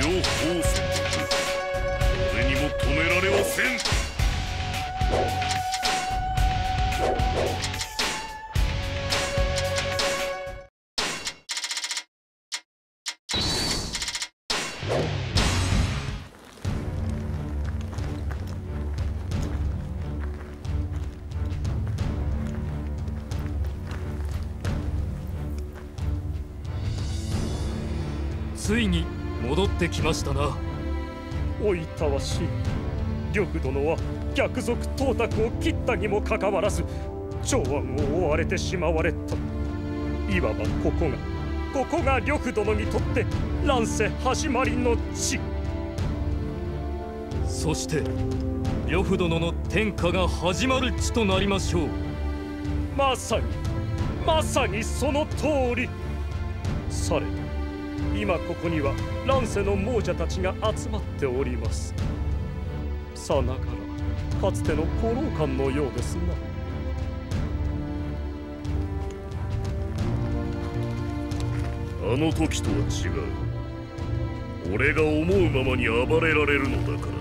両方戦誰にも止められはせん。ってきましたな。おいたわし呂布殿は逆賊董卓を切ったにもかかわらず長安を追われてしまわれた。いわばここがここが呂布殿にとって乱世始まりの地。そして呂布殿の天下が始まる地となりましょう。まさにまさにその通り。され今ここには乱世の亡者たちが集まっております。さながらかつての古老館のようですな。あの時とは違う。俺が思うままに暴れられるのだから。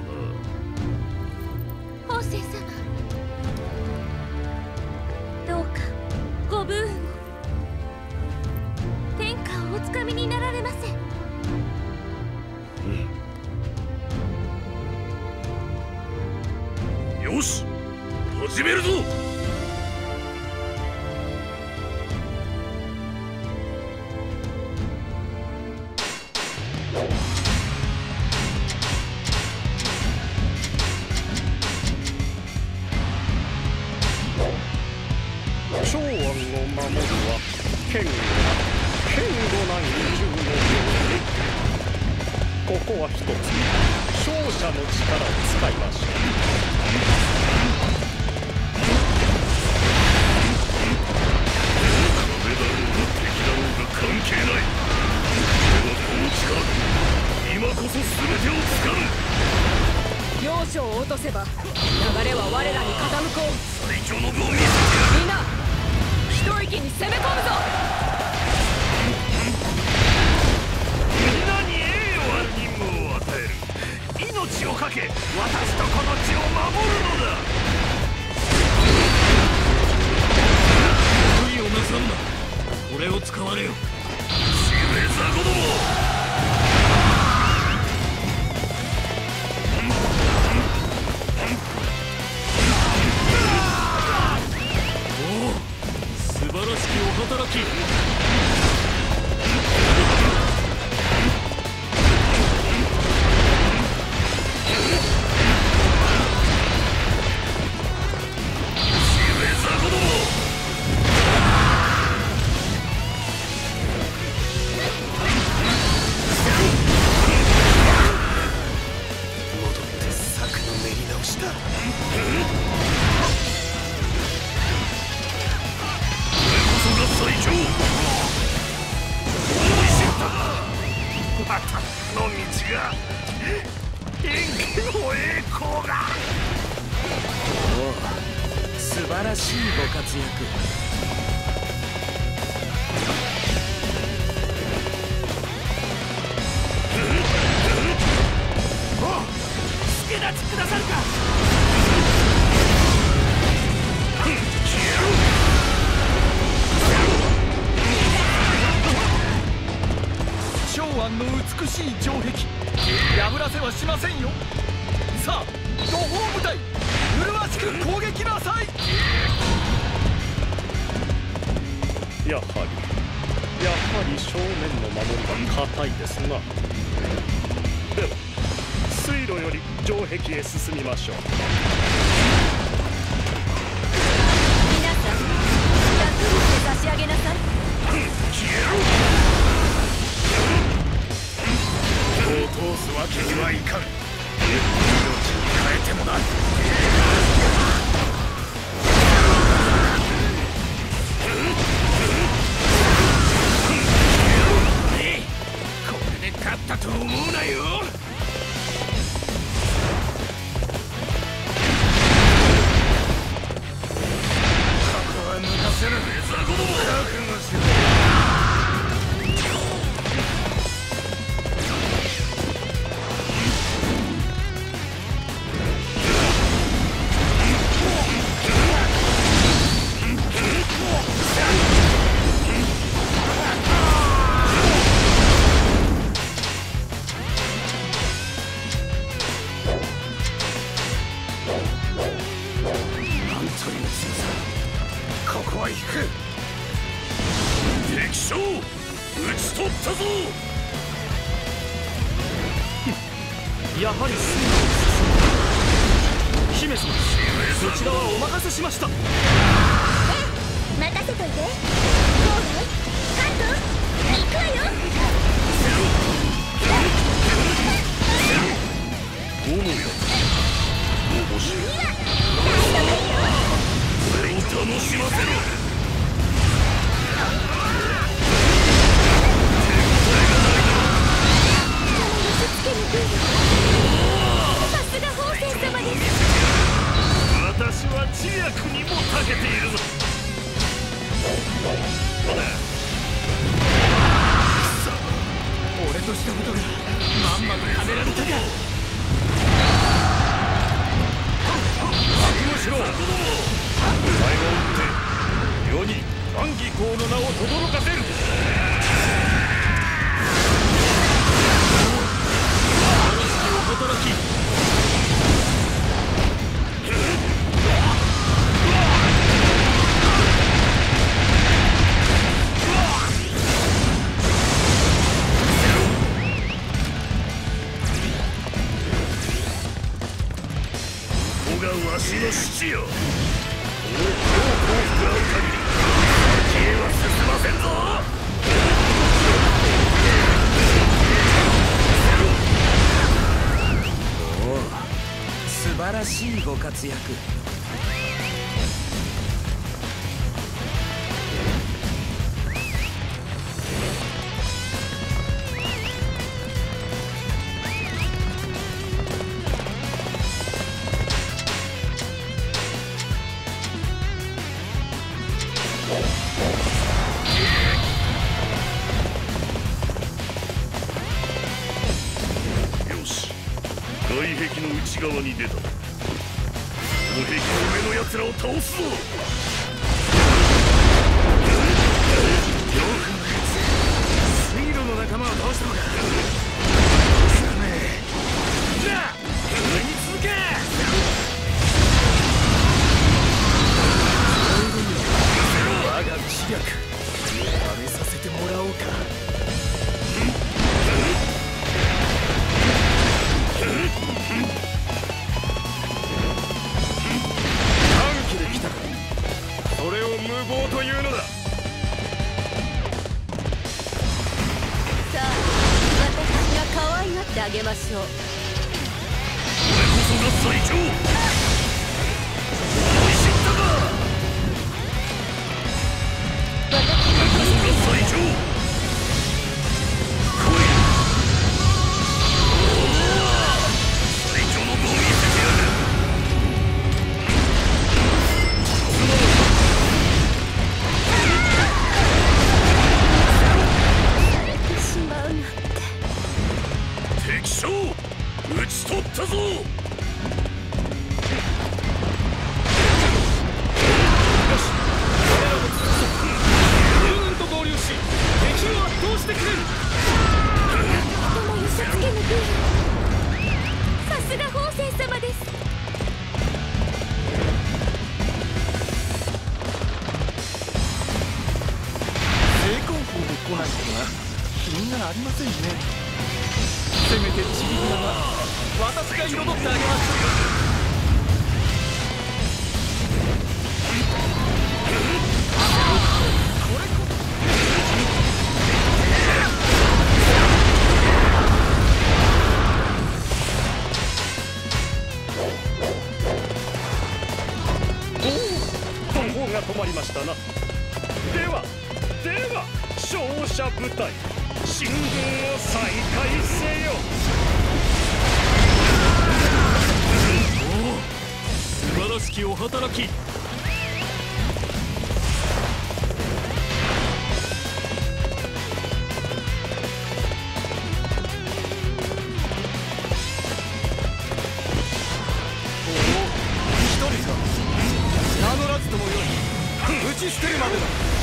こは一つ勝者の力を使いましょう壁だろうが敵だろうが関係ない俺はこの力で今こそ全てを掴む要所を落とせば流れは我らに傾こう最強の武を見せてみんな一息に攻め込むぞ命を懸け私とこの地を守るのだ。無理をなさんなこれを使われよ。シグレザ子供おお素晴らしきお働き。破らせはしませんよ。さあ土砲部隊麗しく攻撃なさい。やはりやはり正面の守りが固いですな。では水路より城壁へ進みましょう。皆さん楽にして差し上げなさいすわけにはいかん命に変えてもなこれで勝ったと思うなよ。素晴らしいご活躍。ませんね。せめてちびひなは私が彩ってあげます。ち捨てるまでだ。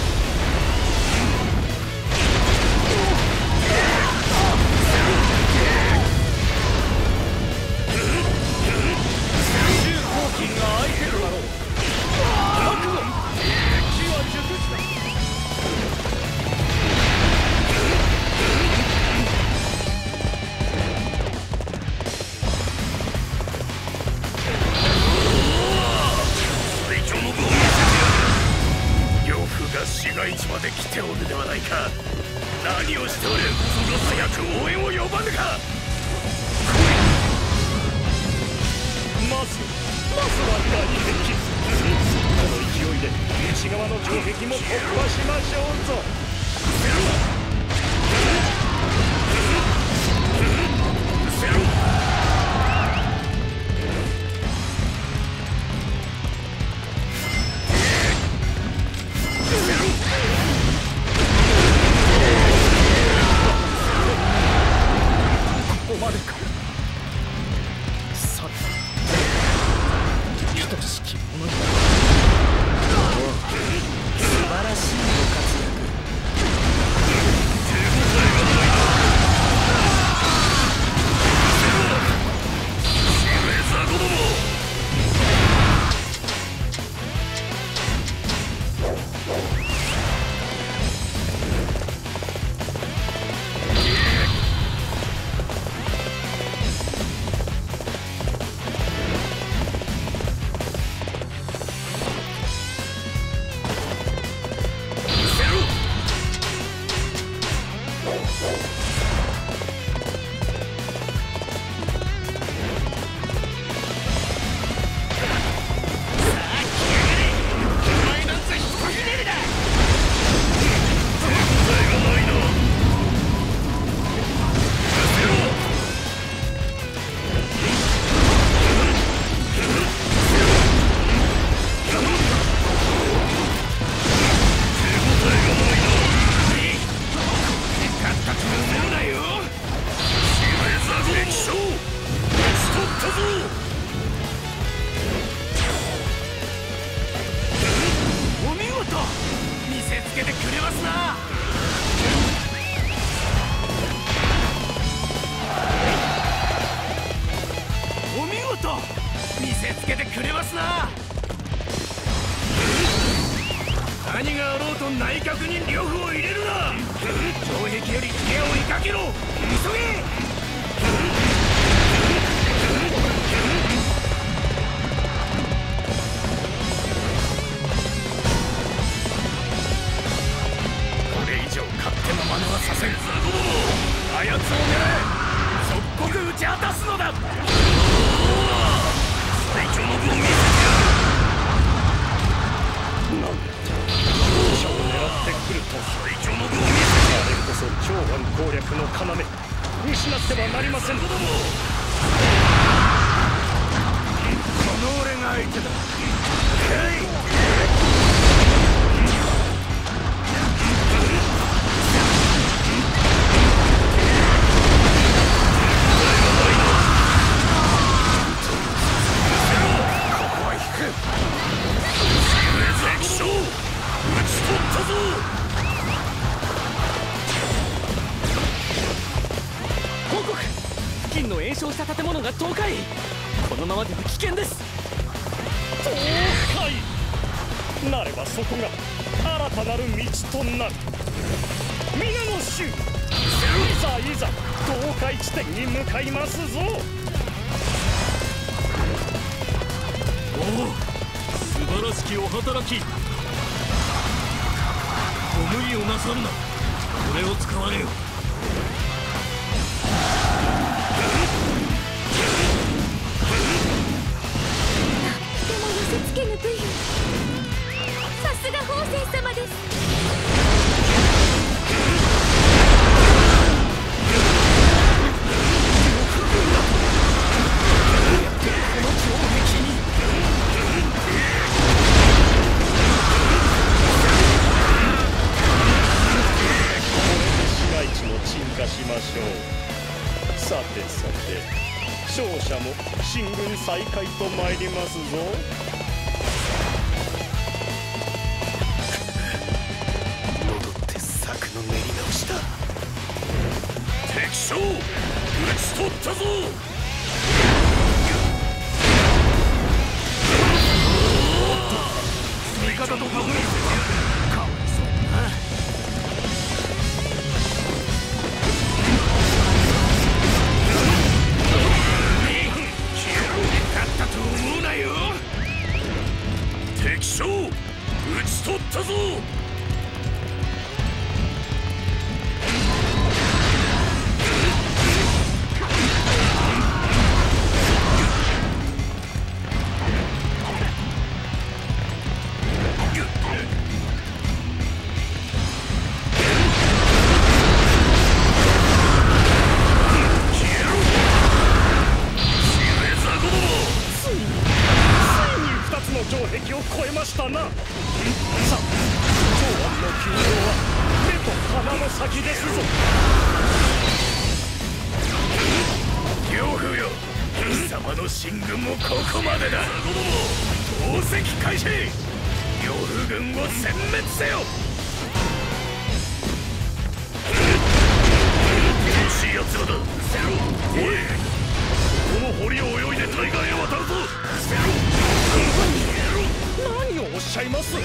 新たなる道となる皆の衆。いざいざ東海地点に向かいますぞ。おお素晴らしきお働き。ご無理をなさるな。これを使われよ。参りますぞ。戻っての練り直しだ。敵将討ち取ったぞ。ぞ。両夫よ貴様の進軍もここまでだ。投石開始。両夫軍を殲滅せよ。楽しい奴らだ。せろおいこの堀を泳いで対岸へ渡るぞ。せろ何をおっしゃいます？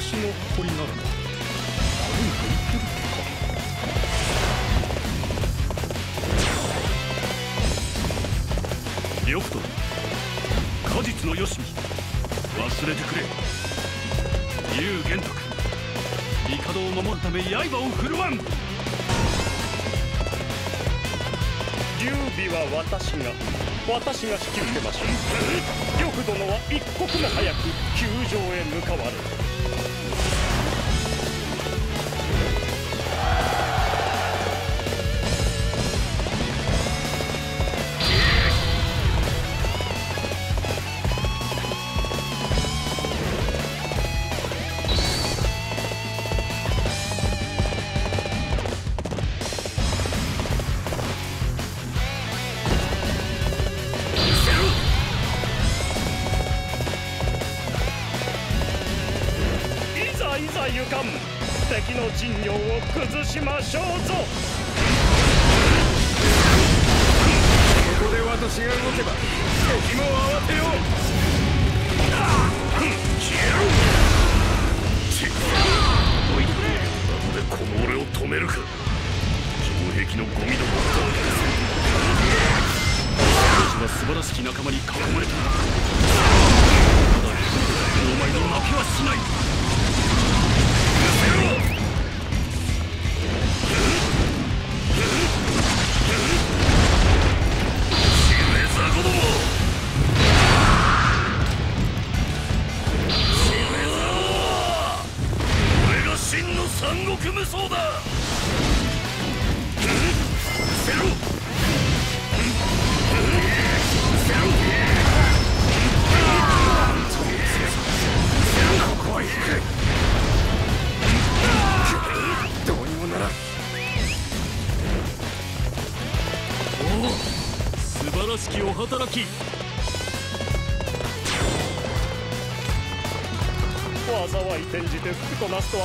いや東の堀ならば歩いて行ける呂布と果実のよしみ忘れてくれ。龍玄徳帝を守るため刃を振るわん劉備は私が私が引き受けましょう。呂布殿は一刻も早く球場へ向かわれるしましょうぞ。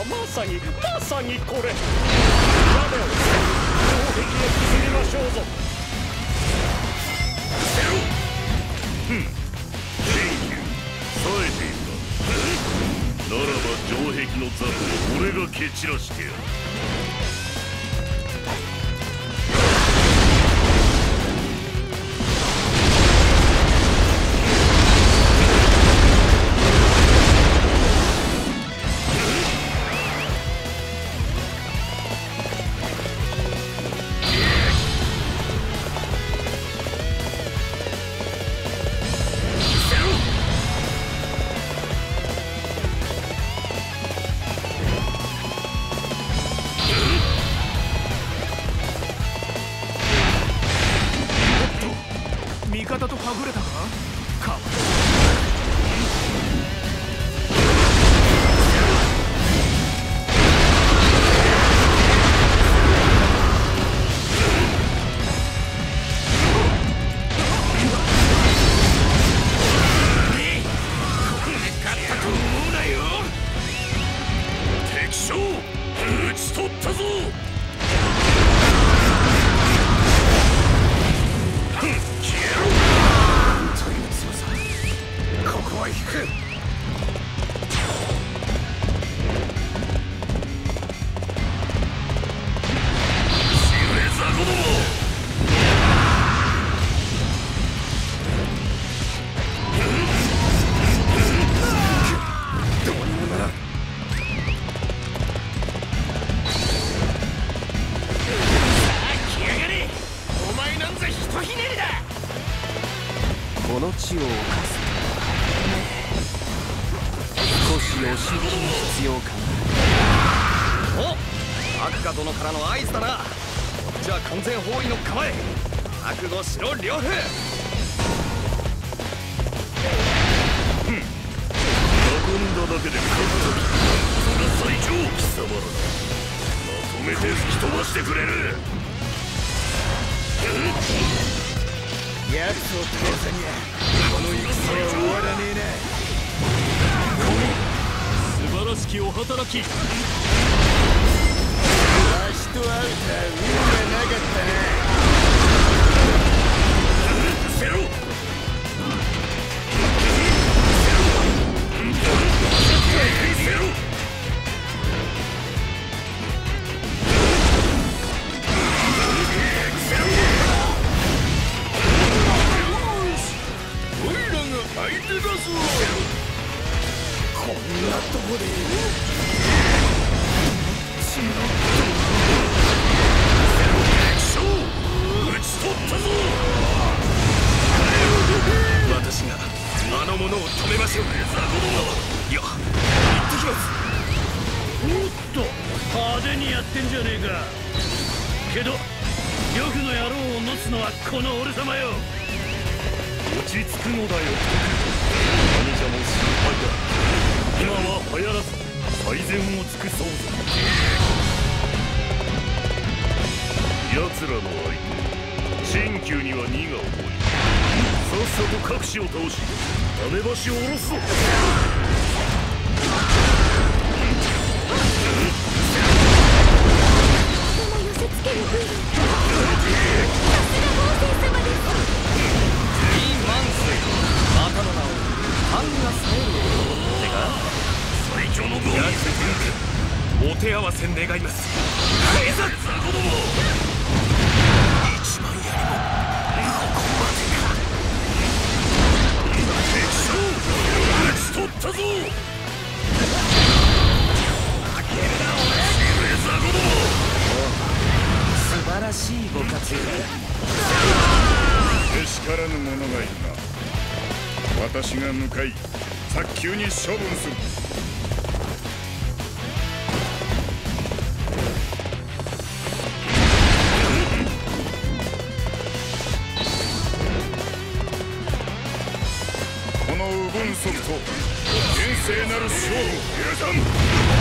まさにまさにこれ。鍋を城壁へ進みましょうぞ。元気冴えている。なならば城壁の雑魚を俺が蹴散らしてやる。取めて吹き飛ばしてくれる。奴を倒さにゃ。この戦は終わらねえな素晴らしきお働き。わしと会うたら運がなかったな手だぞこんなとこで勝討ち取ったぞ私があの者を止めましょういや行ってきますおっと派手にやってんじゃねえかけど呂布の野郎を。持つのはこの俺様よ落ち着くのだよ何じゃも心配だ今は流行らず最善を尽くそうぞ奴らの相手新旧には荷が重いさっさと各地を倒し種橋を下ろすぞとも寄せ。つけぬ武またの名をファンが冴えるてか最強の豪奴お手合わせ願いますいざザコども一番やりもここまでか敵将討ち取ったぞ負けるな俺ザコども素晴らしいご活躍。けしからぬ者がいるな私が向かい早急に処分する。この右分速と厳正なる勝負許さん。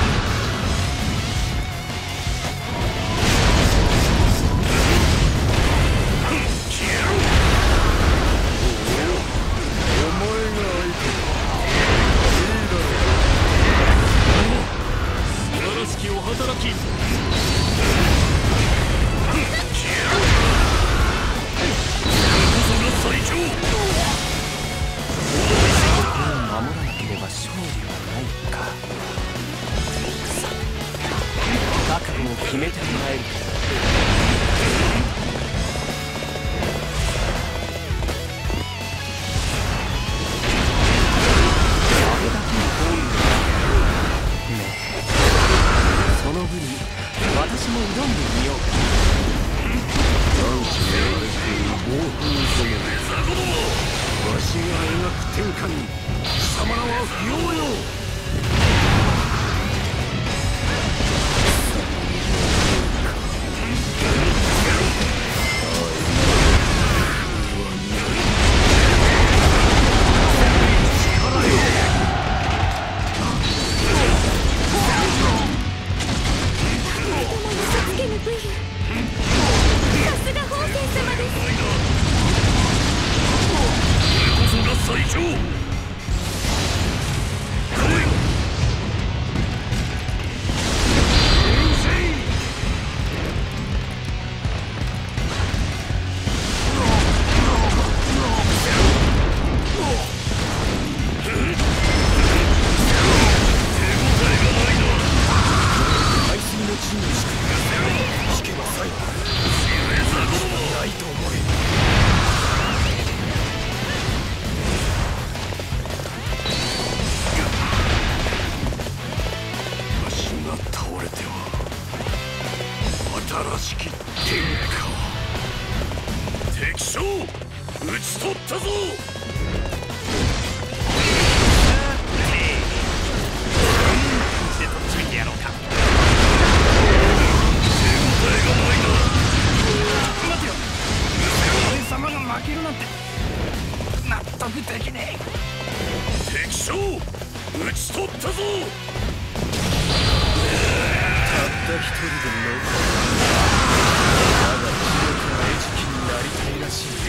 Yes.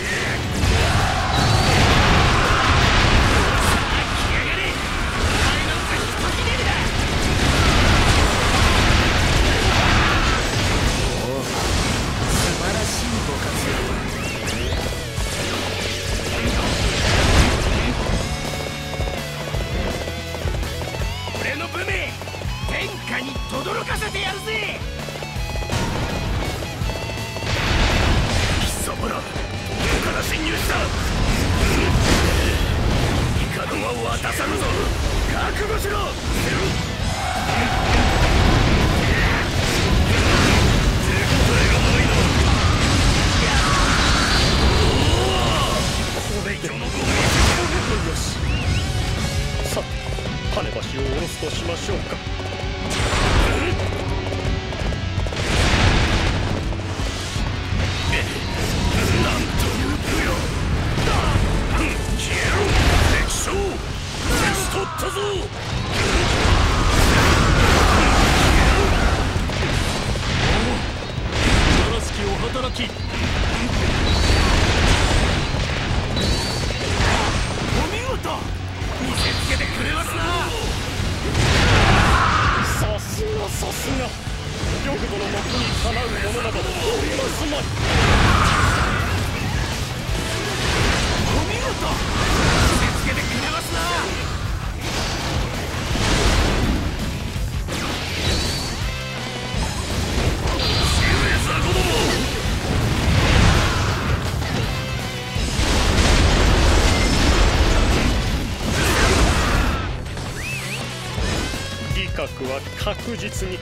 実に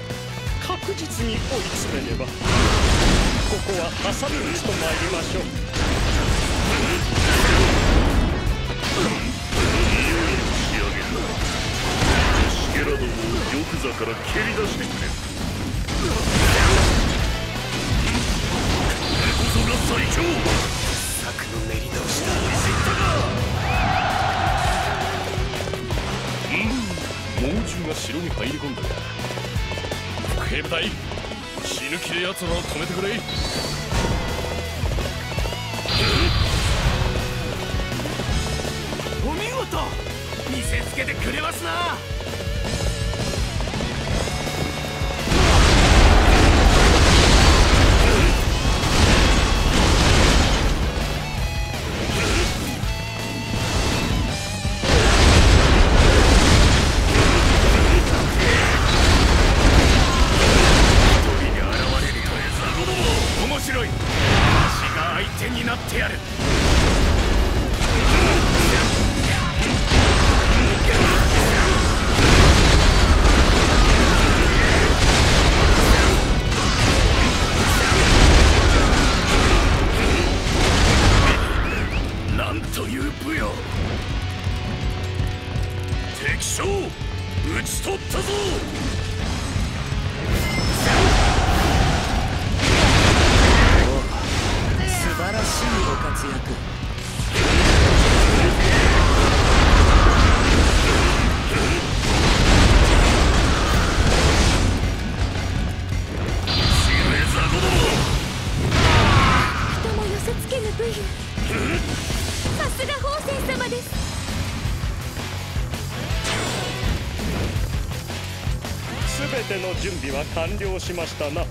確実に追い詰めればここは挟み撃ちと参りましょう。よいよ仕上げたシゲラどもを玉座から蹴り出してくれ奴らを止めてくれ。勝しましたな。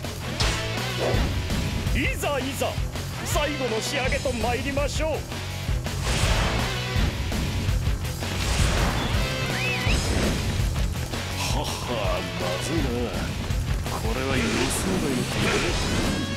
いざいざ最後の仕上げと参りましょう。ははまずいな。これは予想外のことだね。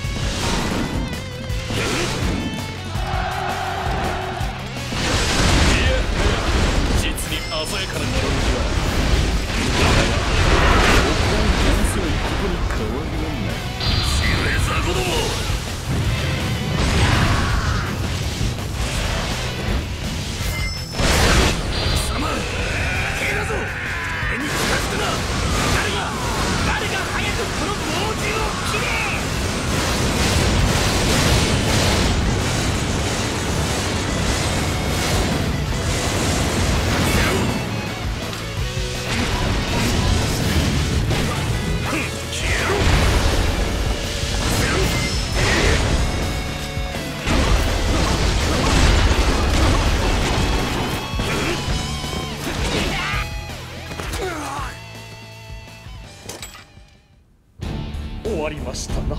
わりましたな。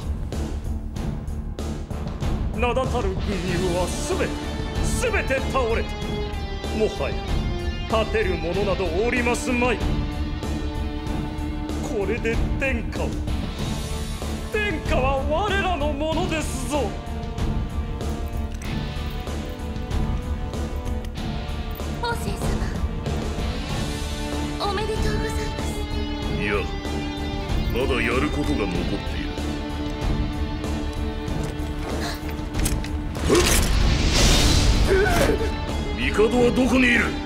名だたる軍友はすべてすべて倒れたもはや立てる者などおりますまい。これで天下は天下は我らのものですぞ。王政様おめでとうございます。いやまだやることが残って帝はどこにいる？